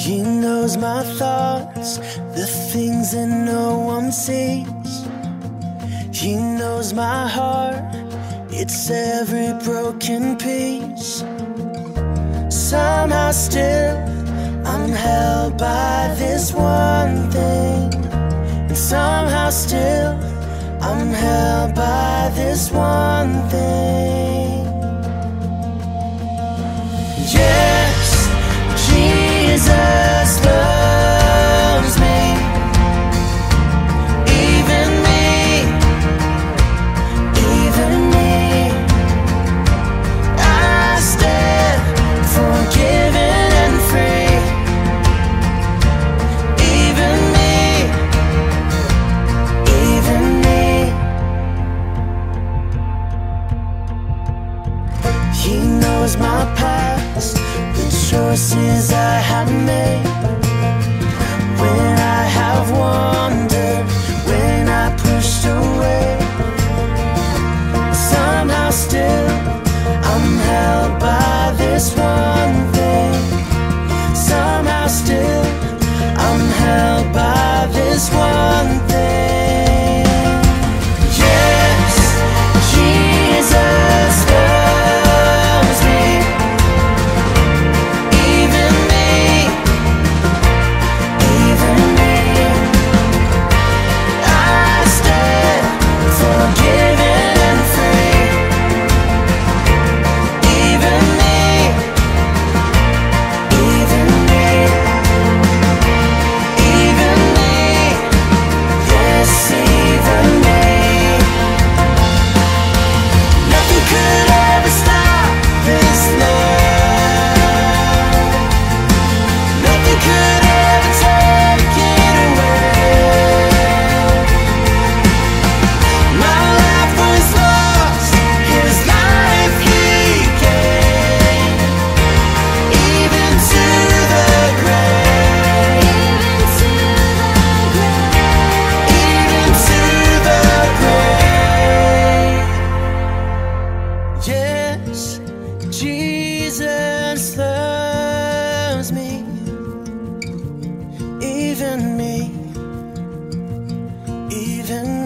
He knows my thoughts, the things that no one sees. He knows my heart, it's every broken piece. Somehow, still, I'm held by this one thing. And somehow, still, I'm held by this one thing. Yes, my past, the choices I have silence loves me, even me, even me.